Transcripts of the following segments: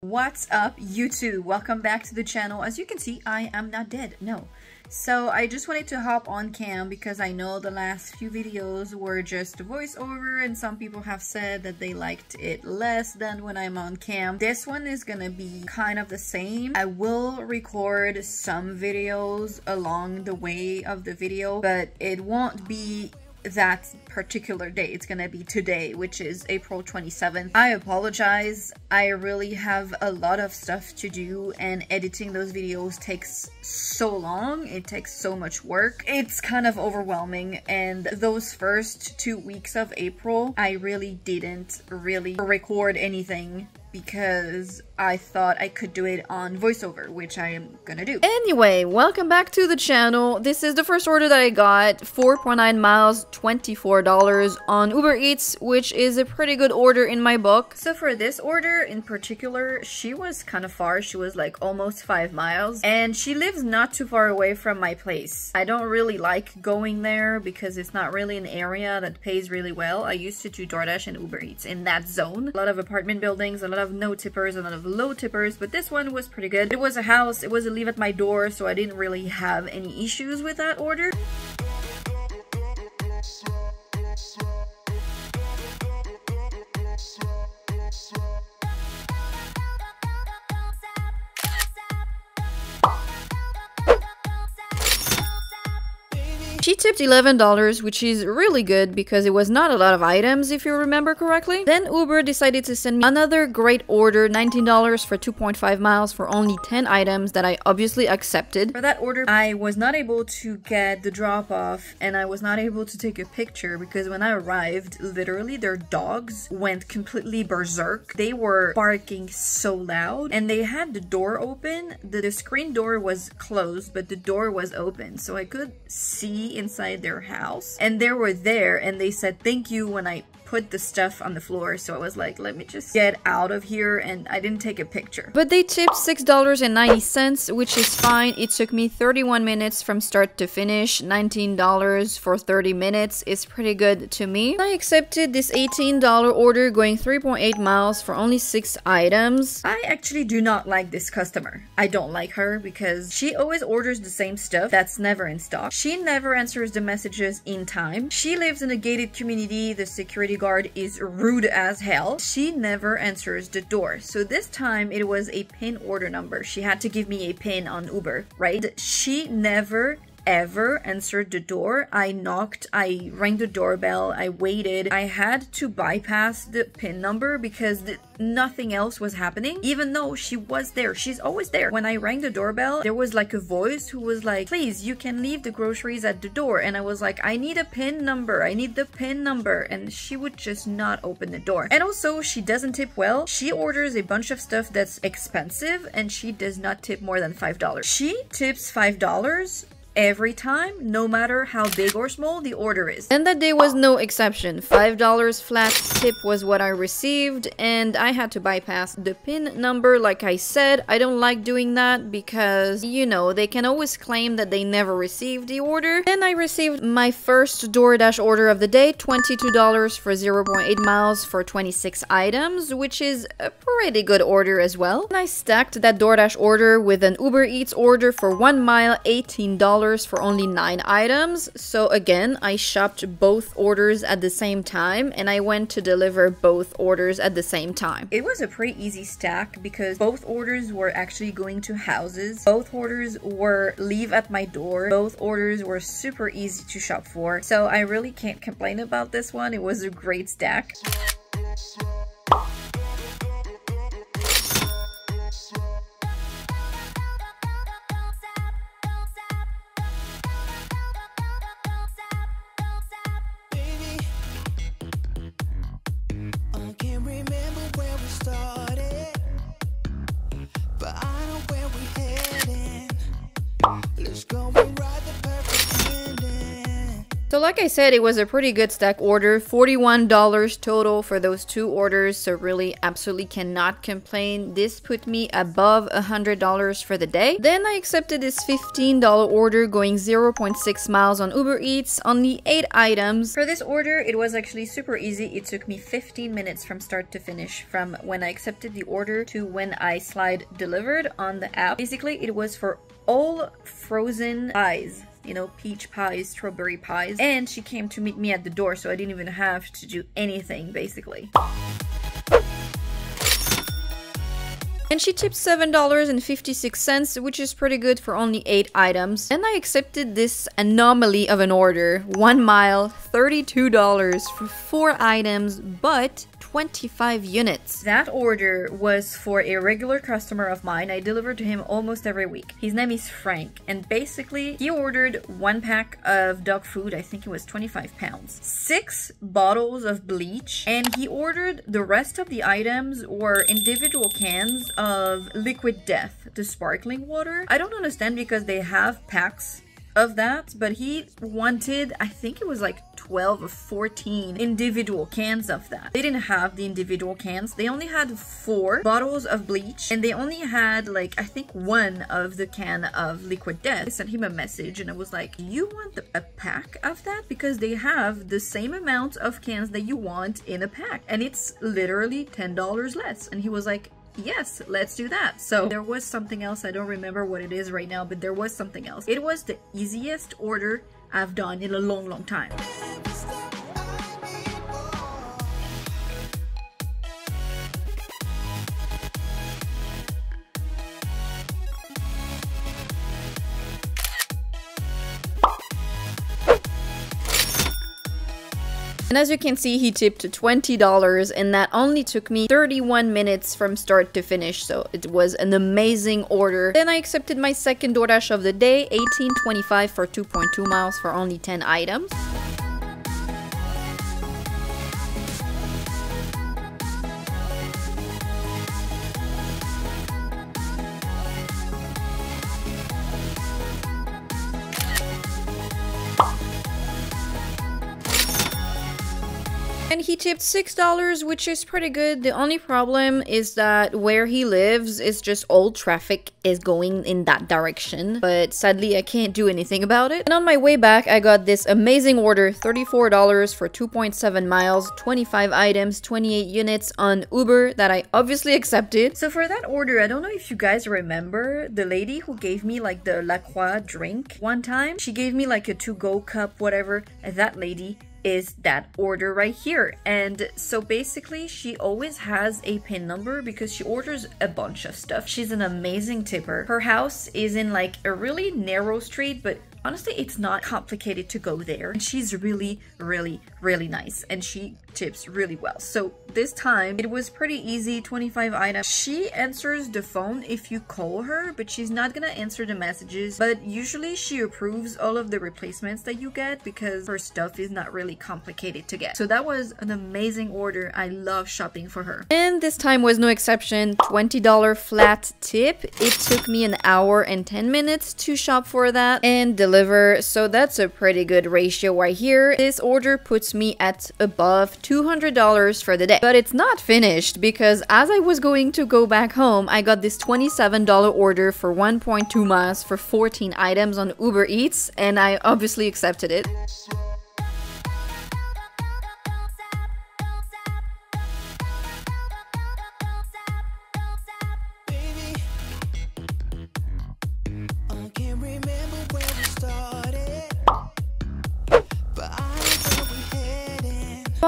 What's up YouTube? Welcome back to the channel. As you can see, I am not dead. No. So I just wanted to hop on cam because I know the last few videos were just voiceover and some people have said that they liked it less than when I'm on cam. This one is gonna be kind of the same. I will record some videos along the way of the video, but it won't be that particular day. It's gonna be today, which is April 27th. I apologize. I really have a lot of stuff to do and editing those videos takes so long. It takes so much work. It's kind of overwhelming and those first two weeks of April, I really didn't really record anything because I thought I could do it on voiceover, which I am gonna do. Anyway, welcome back to the channel. This is the first order that I got, 4.9 miles, $24 on Uber Eats, which is a pretty good order in my book. So for this order in particular, she was kind of far. She was like almost 5 miles, and she lives not too far away from my place. I don't really like going there because it's not really an area that pays really well. I used to do DoorDash and Uber Eats in that zone. A lot of apartment buildings, a lot of no tippers, a lot of low tippers, but this one was pretty good. It was a house, it was a leave at my door, so I didn't really have any issues with that order. She tipped $11, which is really good because it was not a lot of items if you remember correctly. Then Uber decided to send me another great order, $19 for 2.5 miles for only 10 items that I obviously accepted. For that order, I was not able to get the drop off and I was not able to take a picture because when I arrived, literally their dogs went completely berserk. They were barking so loud and they had the door open. The, the screen door was closed, but the door was open. So I could see inside their house and they were there and they said thank you when I put the stuff on the floor so I was like let me just get out of here and I didn't take a picture. But they tipped $6.90 which is fine. It took me 31 minutes from start to finish. $19 for 30 minutes is pretty good to me. I accepted this $18 order going 3.8 miles for only 6 items. I actually do not like this customer. I don't like her because she always orders the same stuff that's never in stock. She never answers the messages in time. She lives in a gated community. The security guard is rude as hell. She never answers the door. So this time it was a pin order number. She had to give me a pin on Uber, right? She never ever answered the door. I knocked, I rang the doorbell, I waited. I had to bypass the pin number because the, nothing else was happening, even though she was there. She's always there. When I rang the doorbell, there was like a voice who was like, please, you can leave the groceries at the door. And I was like, I need a pin number. I need the pin number. And she would just not open the door. And also, she doesn't tip well. She orders a bunch of stuff that's expensive and she does not tip more than $5. She tips $5 every time, no matter how big or small the order is. And that day was no exception. $5 flat tip was what I received, and I had to bypass the PIN number like I said. I don't like doing that because, you know, they can always claim that they never received the order. And I received my first DoorDash order of the day, $22 for 0.8 miles for 26 items, which is a pretty good order as well. And I stacked that DoorDash order with an Uber Eats order for 1 mile, $18 for only 9 items. So again, I shopped both orders at the same time and I went to deliver both orders at the same time. It was a pretty easy stack because both orders were actually going to houses. Both orders were leave at my door. Both orders were super easy to shop for. So I really can't complain about this one. It was a great stack. So like I said, it was a pretty good stack order, $41 total for those two orders, so really absolutely cannot complain. This put me above $100 for the day. Then I accepted this $15 order going 0.6 miles on Uber Eats, only 8 items. For this order, it was actually super easy. It took me 15 minutes from start to finish, from when I accepted the order to when I slide delivered on the app. Basically, it was for all frozen pies you know, peach pies, strawberry pies. And she came to meet me at the door, so I didn't even have to do anything, basically. And she tipped $7.56, which is pretty good for only 8 items. And I accepted this anomaly of an order. 1 mile, $32 for 4 items, but 25 units. That order was for a regular customer of mine. I deliver to him almost every week. His name is Frank, and basically, he ordered one pack of dog food, I think it was 25 pounds, six bottles of bleach, and he ordered the rest of the items were individual cans of liquid death, the sparkling water. I don't understand because they have packs of that, but he wanted, I think it was like 12 or 14 individual cans of that. They didn't have the individual cans. They only had four bottles of bleach and they only had like, I think one of the can of liquid death. I sent him a message and I was like, you want a pack of that? Because they have the same amount of cans that you want in a pack and it's literally $10 less. And he was like, yes, let's do that. So there was something else. I don't remember what it is right now, but there was something else. It was the easiest order I've done in a long, long time. And as you can see, he tipped $20 and that only took me 31 minutes from start to finish. So it was an amazing order. Then I accepted my second DoorDash of the day, 18.25 for 2.2 miles for only 10 items. Tipped $6, which is pretty good. The only problem is that where he lives is just all traffic is going in that direction. But sadly, I can't do anything about it. And on my way back, I got this amazing order, $34 for 2.7 miles, 25 items, 28 units on Uber that I obviously accepted. So for that order, I don't know if you guys remember the lady who gave me like the La Croix drink one time. She gave me like a to-go cup, whatever. That lady is that order right here. And so basically, she always has a pin number because she orders a bunch of stuff. She's an amazing tipper. Her house is in like a really narrow street, but honestly, it's not complicated to go there. And she's really, really, really nice. And she tips really well. So this time it was pretty easy 25 items. She answers the phone if you call her, but she's not gonna answer the messages. But usually she approves all of the replacements that you get because her stuff is not really complicated to get. So that was an amazing order. I love shopping for her. And this time was no exception. $20 flat tip. It took me an hour and 10 minutes to shop for that and deliver. So that's a pretty good ratio right here. This order puts me at above $200 for the day. But it's not finished because as I was going to go back home, I got this $27 order for 1.2 miles for 14 items on Uber Eats and I obviously accepted it.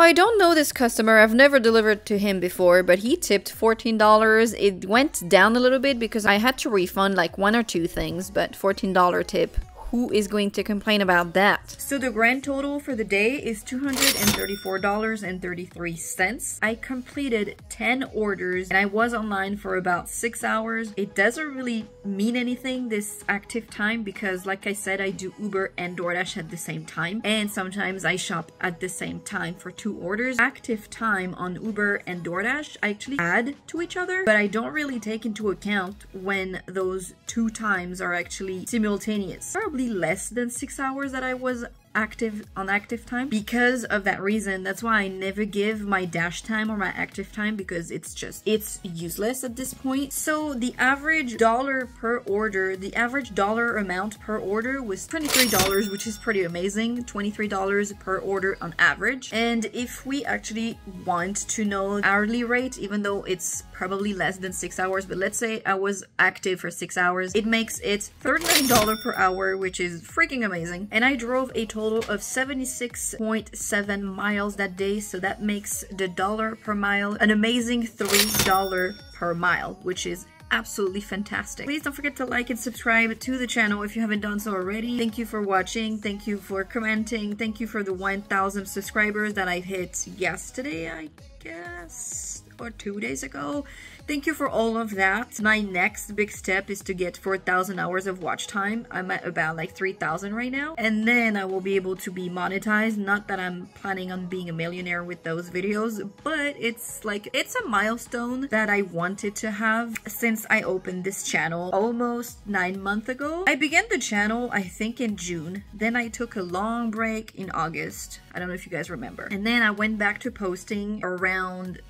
I don't know this customer, I've never delivered to him before, but he tipped $14. It went down a little bit because I had to refund like one or two things, but $14 tip who is going to complain about that? So the grand total for the day is $234.33. I completed 10 orders and I was online for about six hours. It doesn't really mean anything this active time because like I said, I do Uber and DoorDash at the same time. And sometimes I shop at the same time for two orders. Active time on Uber and DoorDash actually add to each other, but I don't really take into account when those two times are actually simultaneous. Probably less than six hours that I was active on active time. Because of that reason that's why i never give my dash time or my active time because it's just it's useless at this point. So the average dollar per order the average dollar amount per order was $23 which is pretty amazing. $23 per order on average. And if we actually want to know hourly rate even though it's probably less than six hours but let's say i was active for six hours it makes it $39 per hour which is freaking amazing. And i drove a total total of 76.7 miles that day, so that makes the dollar per mile an amazing $3 per mile, which is absolutely fantastic. Please don't forget to like and subscribe to the channel if you haven't done so already. Thank you for watching. Thank you for commenting. Thank you for the 1,000 subscribers that I hit yesterday, I guess, or two days ago. Thank you for all of that. My next big step is to get 4,000 hours of watch time. I'm at about like 3,000 right now. And then I will be able to be monetized. Not that I'm planning on being a millionaire with those videos, but it's like, it's a milestone that I wanted to have since I opened this channel almost nine months ago. I began the channel, I think in June. Then I took a long break in August. I don't know if you guys remember. And then I went back to posting around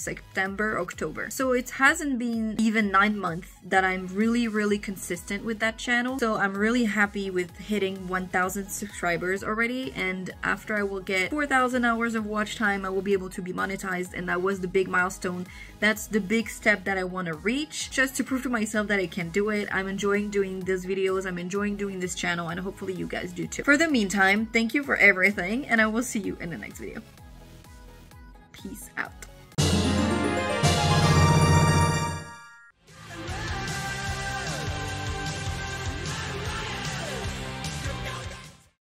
September, October. So it hasn't been even nine months that I'm really, really consistent with that channel. So I'm really happy with hitting 1,000 subscribers already. And after I will get 4,000 hours of watch time, I will be able to be monetized. And that was the big milestone. That's the big step that I want to reach just to prove to myself that I can do it. I'm enjoying doing these videos. I'm enjoying doing this channel and hopefully you guys do too. For the meantime, thank you for everything and I will see you in the next video. Peace out.